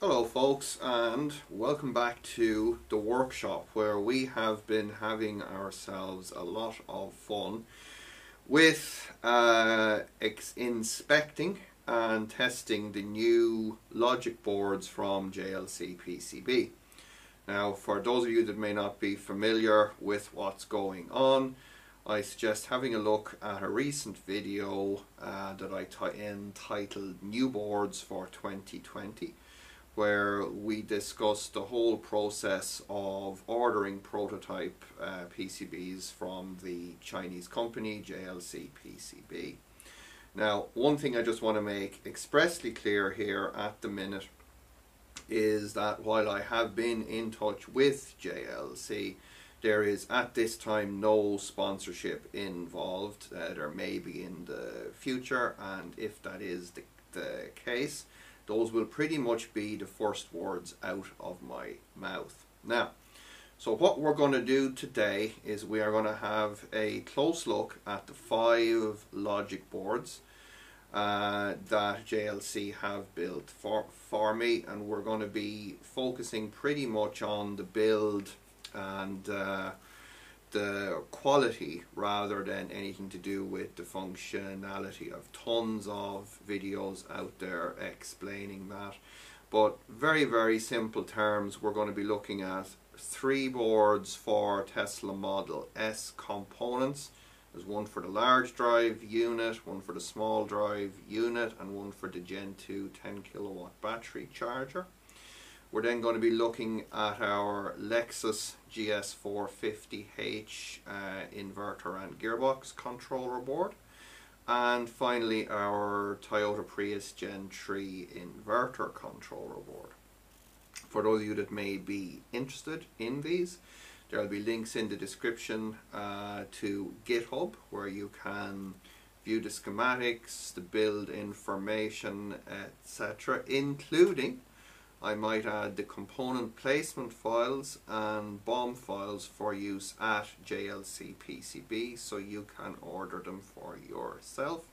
Hello folks and welcome back to the workshop where we have been having ourselves a lot of fun with uh, inspecting and testing the new logic boards from JLC PCB. Now for those of you that may not be familiar with what's going on I suggest having a look at a recent video uh, that I entitled New Boards for 2020 where we discussed the whole process of ordering prototype uh, PCBs from the Chinese company JLC PCB. Now, one thing I just want to make expressly clear here at the minute is that while I have been in touch with JLC, there is at this time no sponsorship involved. Uh, there may be in the future, and if that is the, the case, those will pretty much be the first words out of my mouth. Now, so what we're going to do today is we are going to have a close look at the five logic boards uh, that JLC have built for, for me. And we're going to be focusing pretty much on the build and uh, the quality rather than anything to do with the functionality of tons of videos out there explaining that. But very very simple terms we're going to be looking at three boards for Tesla Model S components there's one for the large drive unit, one for the small drive unit and one for the Gen 2 10 kilowatt battery charger we're then going to be looking at our Lexus GS450H uh, inverter and gearbox controller board. And finally our Toyota Prius Gen 3 inverter controller board. For those of you that may be interested in these, there will be links in the description uh, to GitHub where you can view the schematics, the build information, etc., including I might add the component placement files and BOM files for use at JLC PCB so you can order them for yourself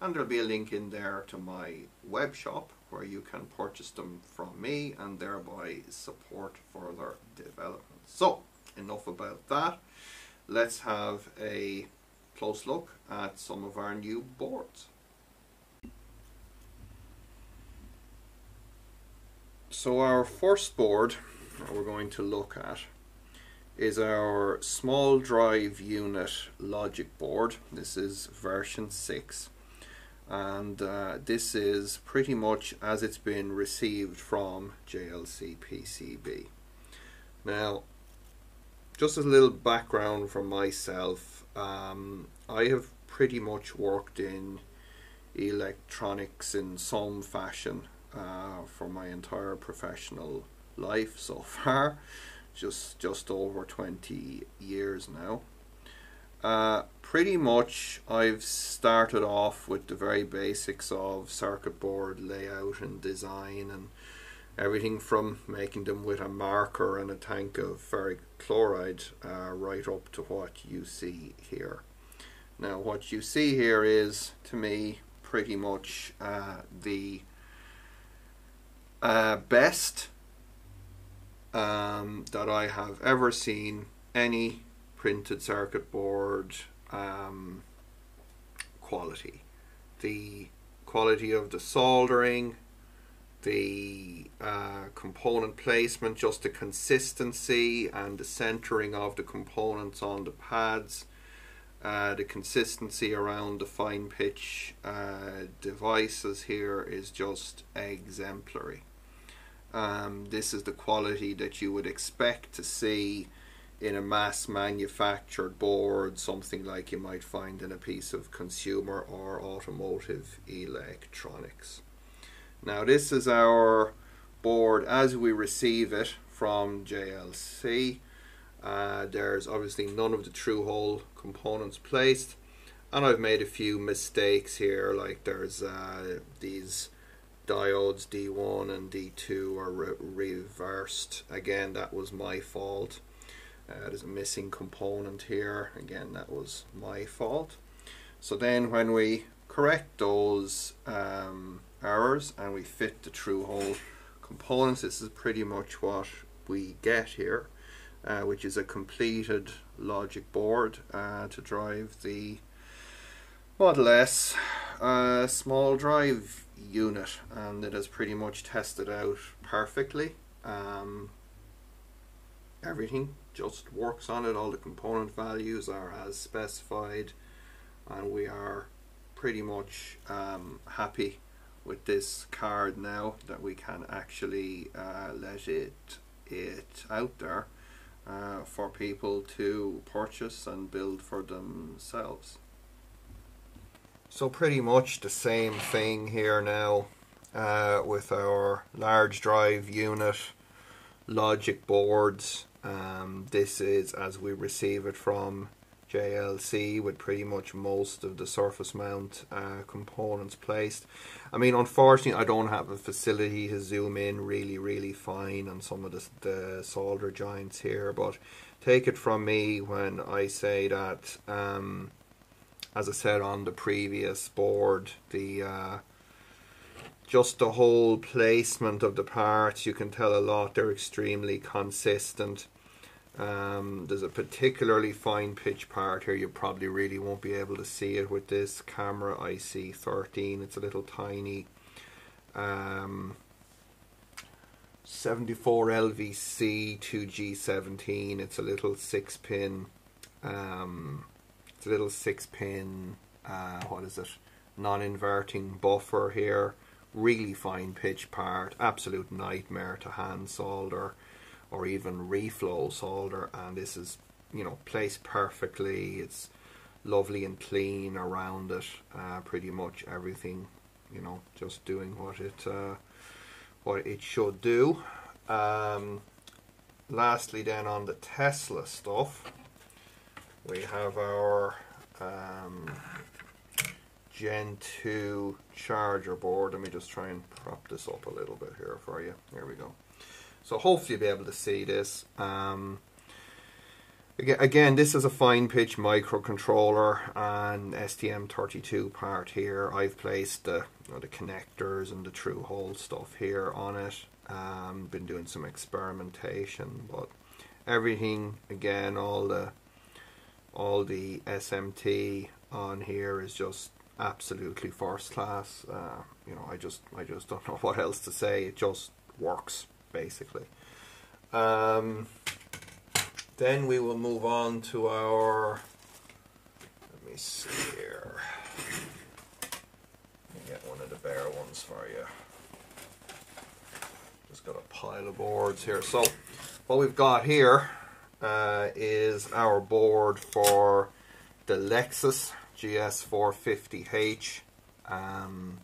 and there'll be a link in there to my web shop where you can purchase them from me and thereby support further development. So enough about that let's have a close look at some of our new boards. So our first board that we're going to look at is our small drive unit logic board. This is version 6 and uh, this is pretty much as it's been received from JLC PCB. Now just a little background from myself um, I have pretty much worked in electronics in some fashion uh, for my entire professional life so far just just over 20 years now. Uh, pretty much I've started off with the very basics of circuit board layout and design and everything from making them with a marker and a tank of ferric chloride uh, right up to what you see here now what you see here is to me pretty much uh, the uh, best um, that I have ever seen any printed circuit board um, quality. The quality of the soldering, the uh, component placement, just the consistency and the centering of the components on the pads, uh, the consistency around the fine pitch uh, devices here is just exemplary. Um, this is the quality that you would expect to see in a mass manufactured board, something like you might find in a piece of consumer or automotive electronics. Now this is our board as we receive it from JLC. Uh, there's obviously none of the through hole components placed and I've made a few mistakes here like there's uh, these diodes D1 and D2 are re reversed. Again, that was my fault. Uh, there's a missing component here. Again, that was my fault. So then when we correct those um, errors and we fit the through hole components, this is pretty much what we get here, uh, which is a completed logic board uh, to drive the Model S uh, small drive unit and it has pretty much tested out perfectly. Um, everything just works on it, all the component values are as specified and we are pretty much um, happy with this card now that we can actually uh, let it it out there uh, for people to purchase and build for themselves. So pretty much the same thing here now uh, with our large drive unit, logic boards. Um, this is as we receive it from JLC with pretty much most of the surface mount uh, components placed. I mean, unfortunately, I don't have a facility to zoom in really, really fine on some of the, the solder joints here, but take it from me when I say that, um, as I said on the previous board, the uh, just the whole placement of the parts, you can tell a lot. They're extremely consistent. Um, there's a particularly fine pitch part here. You probably really won't be able to see it with this camera IC13. It's a little tiny um, 74 LVC 2G17. It's a little six pin. Um, it's a little six pin. Uh, what is it? Non-inverting buffer here. Really fine pitch part. Absolute nightmare to hand solder or even reflow solder and this is you know placed perfectly. It's lovely and clean around it uh, pretty much everything you know just doing what it uh, what it should do. Um, lastly then on the Tesla stuff we have our um, Gen 2 charger board. Let me just try and prop this up a little bit here for you. There we go so hopefully you'll be able to see this. Um, again, this is a fine pitch microcontroller and STM32 part here. I've placed the, you know, the connectors and the through hole stuff here on it. Um, been doing some experimentation, but everything again, all the all the SMT on here is just absolutely first class. Uh, you know, I just I just don't know what else to say. It just works basically. Um, then we will move on to our, let me see here. Let me get one of the bare ones for you. Just got a pile of boards here. So what we've got here uh, is our board for the Lexus GS450H um,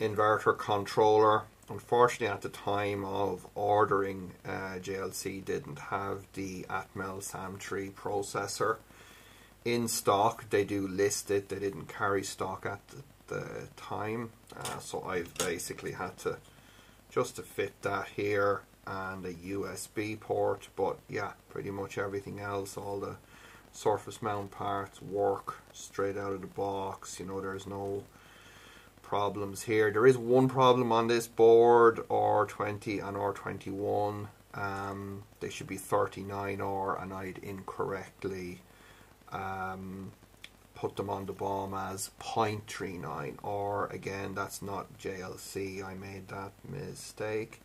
inverter controller unfortunately at the time of ordering uh, JLC didn't have the Atmel SAM3 processor in stock. They do list it. They didn't carry stock at the, the time. Uh, so I've basically had to just to fit that here and a USB port. But yeah pretty much everything else all the surface mount parts work straight out of the box. You know there's no problems here. There is one problem on this board, R20 and R21. Um, they should be 39R and I'd incorrectly um, put them on the BOM as 0.39R. again that's not JLC I made that mistake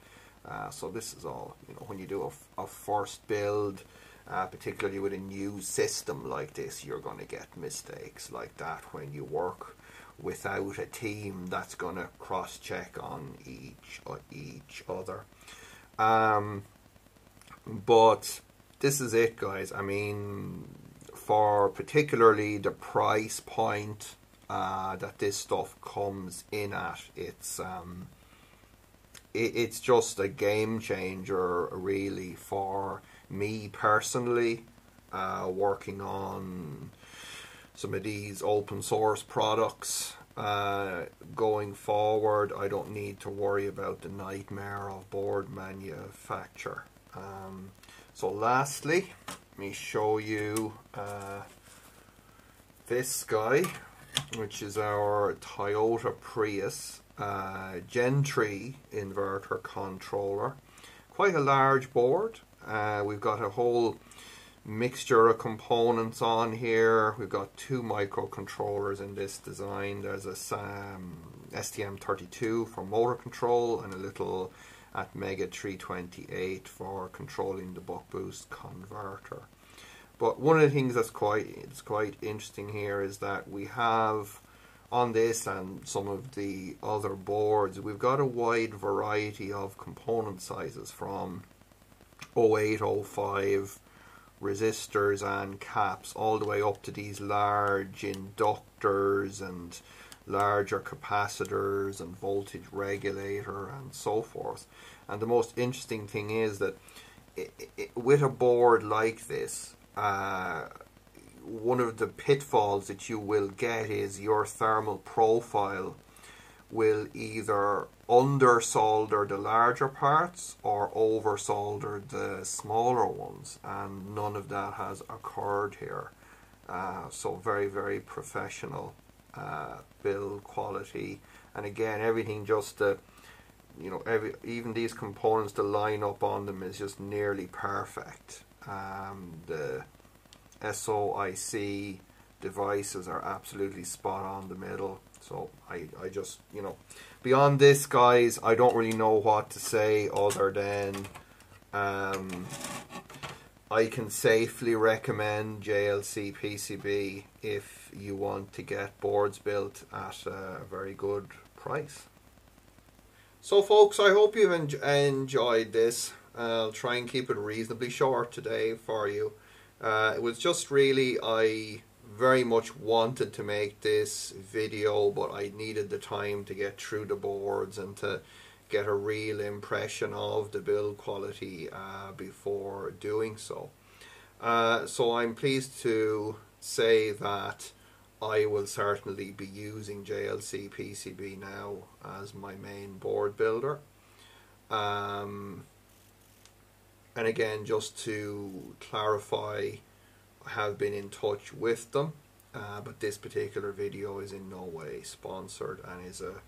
uh, so this is all you know when you do a, a first build uh, particularly with a new system like this you're going to get mistakes like that when you work without a team that's going to cross check on each uh, each other. Um, but this is it, guys. I mean, for particularly the price point uh, that this stuff comes in at, it's um, it, it's just a game changer, really, for me personally. Uh, working on some of these open source products uh, going forward I don't need to worry about the nightmare of board manufacture um, So lastly, let me show you uh, this guy, which is our Toyota Prius uh, Gen 3 inverter controller. Quite a large board. Uh, we've got a whole mixture of components on here. We've got two microcontrollers in this design. There's a um, STM32 for motor control and a little Atmega 328 for controlling the buck boost converter. But one of the things that's quite it's quite interesting here is that we have on this and some of the other boards we've got a wide variety of component sizes from 0805 resistors and caps all the way up to these large inductors and larger capacitors and voltage regulator and so forth. And the most interesting thing is that it, it, with a board like this, uh, one of the pitfalls that you will get is your thermal profile will either under solder the larger parts or over solder the smaller ones and none of that has occurred here. Uh, so very very professional uh, build quality. And again everything just uh, you know every even these components to line up on them is just nearly perfect. Um, the SOIC devices are absolutely spot on the middle so I, I just you know beyond this guys I don't really know what to say other than um, I can safely recommend JLC PCB if you want to get boards built at a very good price. So folks, I hope you've en enjoyed this. I'll try and keep it reasonably short today for you. Uh, it was just really, I very much wanted to make this video, but I needed the time to get through the boards and to get a real impression of the build quality uh, before doing so. Uh, so I'm pleased to say that I will certainly be using JLC PCB now as my main board builder. Um, and again, just to clarify, have been in touch with them, uh, but this particular video is in no way sponsored and is a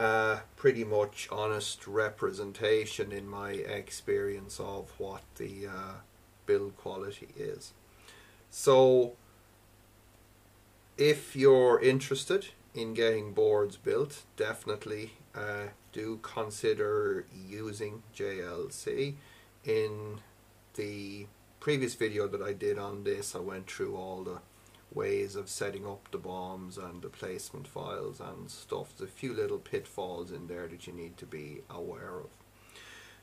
uh, pretty much honest representation in my experience of what the uh, build quality is. So if you're interested in getting boards built, definitely uh, do consider using JLC. In the previous video that I did on this, I went through all the ways of setting up the BOMs and the placement files and stuff. There's a few little pitfalls in there that you need to be aware of.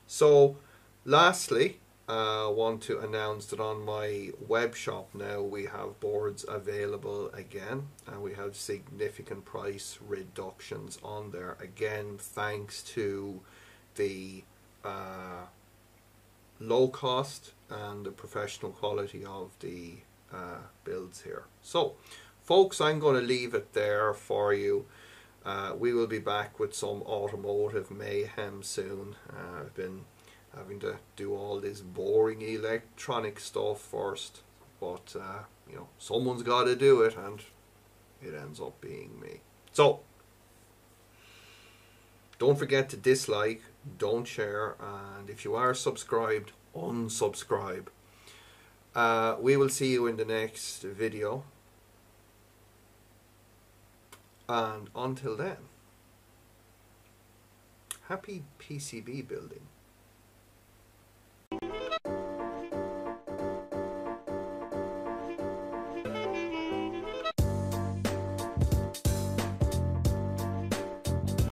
So lastly, I uh, want to announce that on my web shop now we have boards available again and we have significant price reductions on there again thanks to the uh, low cost and the professional quality of the uh, builds here. So, folks, I'm going to leave it there for you. Uh, we will be back with some automotive mayhem soon. Uh, I've been having to do all this boring electronic stuff first, but uh, you know, someone's got to do it, and it ends up being me. So, don't forget to dislike, don't share, and if you are subscribed, unsubscribe. Uh, we will see you in the next video. And until then, happy PCB building.